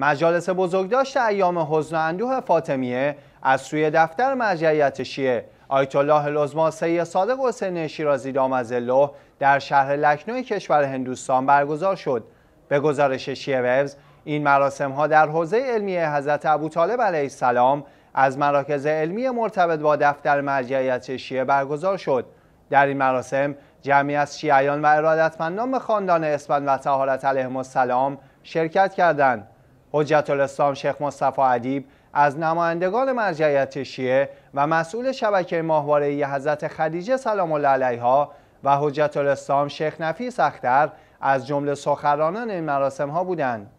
مجالس بزرگداشت ایام حزن و اندوه فاطمیه از سوی دفتر مرجعیت شیعه آیت الله العظما سید صادق حسین شیرازی دامزله در شهر لکنوی کشور هندوستان برگزار شد. به گزارش شیعه وبز این مراسم ها در حوزه علمی حضرت ابوطالب علیه السلام از مراکز علمی مرتبط با دفتر مرجعیت شیعه برگزار شد. در این مراسم جمعی از شیعیان و ارادتمندان به خاندان اسفند و طهارت علیهم السلام شرکت کردند. حجت الاسلام شیخ مصطفی ادیب از نمایندگان مرجعیت شیعه و مسئول شبکه ماهواره حضرت خدیجه سلام الله علیها و حجت الاسلام شیخ نفیس اختر از جمله سخنرانان این مراسم ها بودند.